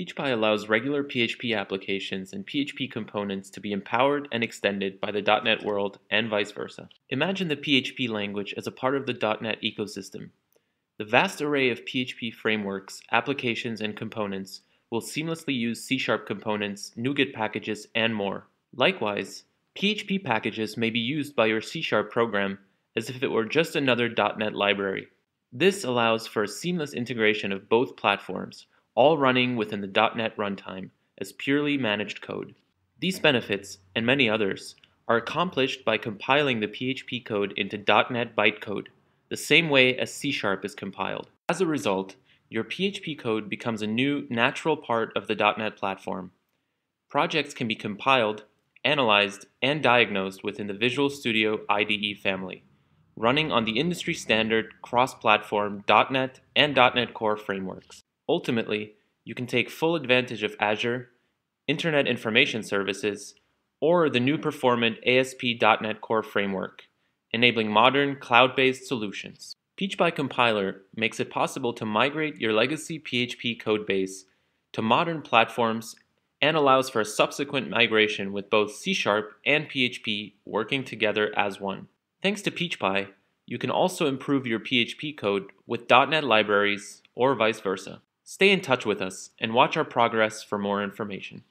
Peachpie allows regular PHP applications and PHP components to be empowered and extended by the .NET world and vice versa. Imagine the PHP language as a part of the .NET ecosystem. The vast array of PHP frameworks, applications, and components will seamlessly use C-sharp components, NuGet packages, and more. Likewise, PHP packages may be used by your C-sharp program as if it were just another .NET library. This allows for a seamless integration of both platforms, all running within the .NET runtime as purely managed code. These benefits, and many others, are accomplished by compiling the PHP code into .NET bytecode, the same way as C-sharp is compiled. As a result, your PHP code becomes a new, natural part of the .NET platform. Projects can be compiled, analyzed, and diagnosed within the Visual Studio IDE family, running on the industry-standard cross-platform .NET and .NET Core frameworks. Ultimately, you can take full advantage of Azure, Internet Information Services, or the new performant ASP.NET Core framework, enabling modern cloud-based solutions. Peachpie Compiler makes it possible to migrate your legacy PHP codebase to modern platforms and allows for a subsequent migration with both C Sharp and PHP working together as one. Thanks to Peachpie, you can also improve your PHP code with .NET libraries or vice versa. Stay in touch with us and watch our progress for more information.